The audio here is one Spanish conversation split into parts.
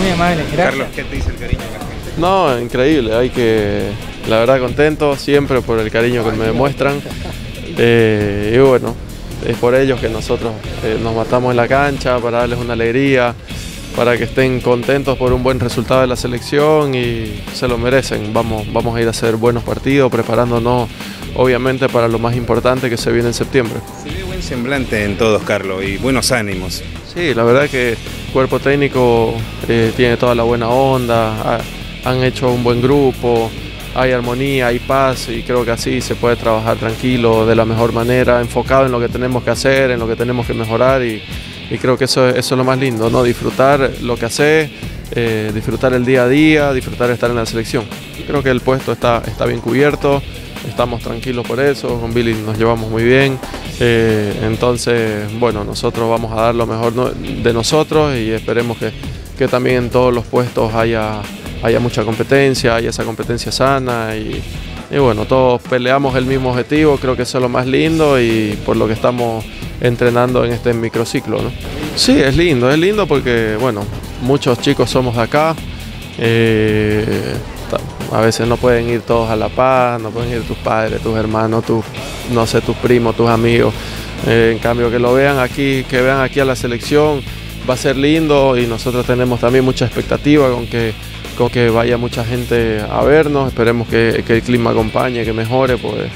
Muy amable, gracias. Carlos, ¿qué te dice el cariño de la gente? No, increíble, hay que, la verdad contento siempre por el cariño que me demuestran. Eh, y bueno, es por ellos que nosotros eh, nos matamos en la cancha para darles una alegría, para que estén contentos por un buen resultado de la selección y se lo merecen. Vamos, vamos a ir a hacer buenos partidos, preparándonos obviamente para lo más importante que se viene en septiembre. Se ve buen semblante en todos, Carlos, y buenos ánimos. Sí, la verdad que cuerpo técnico eh, tiene toda la buena onda, ha- han hecho un buen grupo, hay armonía, hay paz y creo que así se puede trabajar tranquilo, de la mejor manera, enfocado en lo que tenemos que hacer, en lo que tenemos que mejorar y, y creo que eso, eso es lo más lindo, ¿no? disfrutar lo que hace, eh, disfrutar el día a día, disfrutar estar en la selección. Creo que el puesto está, está bien cubierto, estamos tranquilos por eso, con Billy nos llevamos muy bien. eh, entonces, bueno, nosotros vamos a dar lo mejor de nosotros y esperemos que, que también en todos los puestos haya, haya mucha competencia, haya esa competencia sana y, y bueno, todos peleamos el mismo objetivo, creo que eso es lo más lindo y por lo que estamos entrenando en este microciclo. ¿no? Sí, es lindo, es lindo porque, bueno, muchos chicos somos de acá. eh, a veces no pueden ir todos a La Paz, no pueden ir tus padres, tus hermanos, tus, no sé, tus primos, tus amigos. Eh, en cambio, que lo vean aquí, que vean aquí a la selección, va a ser lindo y nosotros tenemos también mucha expectativa con que, con que vaya mucha gente a vernos. Esperemos que, que el clima acompañe, que mejore, pues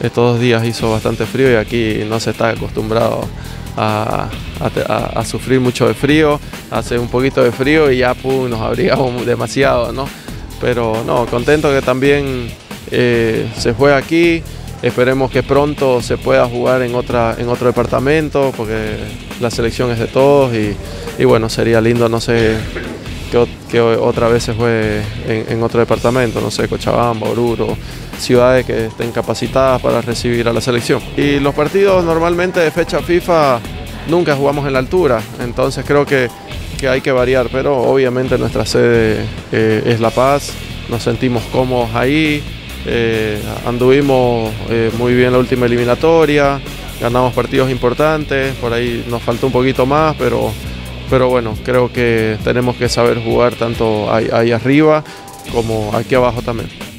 estos dos días hizo bastante frío y aquí no se está acostumbrado a, a a sufrir mucho de frío. Hace un poquito de frío y ya pum, nos abrigamos demasiado, ¿no? Pero no, contento que también eh, se juega aquí. Esperemos que pronto se pueda jugar en, otra, en otro departamento, porque la selección es de todos y, y bueno, sería lindo, no sé, que, que otra vez se juegue en otro departamento, no sé, Cochabamba, Oruro, ciudades que estén capacitadas para recibir a la selección. Y los partidos normalmente de fecha FIFA nunca jugamos en la altura, entonces creo que, que hay que variar, pero obviamente nuestra sede eh, es La Paz, nos sentimos cómodos ahí, eh, anduvimos eh, muy bien la última eliminatoria, ganamos partidos importantes, por ahí nos faltó un poquito más, pero, pero bueno, creo que tenemos que saber jugar tanto ahí, ahí arriba como aquí abajo también.